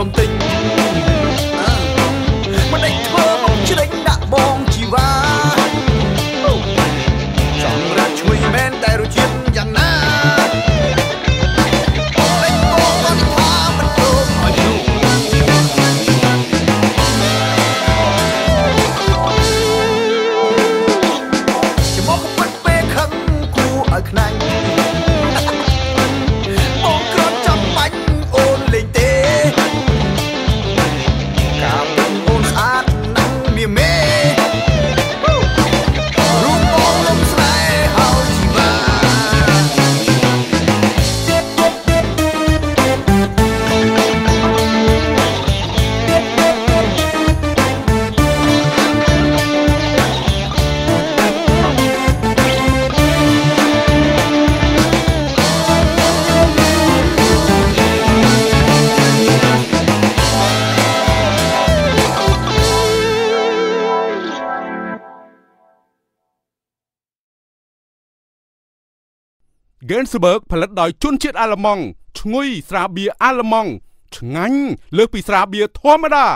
fronteño. Gensberg ផលិតដោយជនជាតិអាល្លឺម៉ង់ឈ្ងុយស្រាបៀរអាល្លឺម៉ង់ឆ្ងាញ់លើសពីស្រាបៀរធម្មតា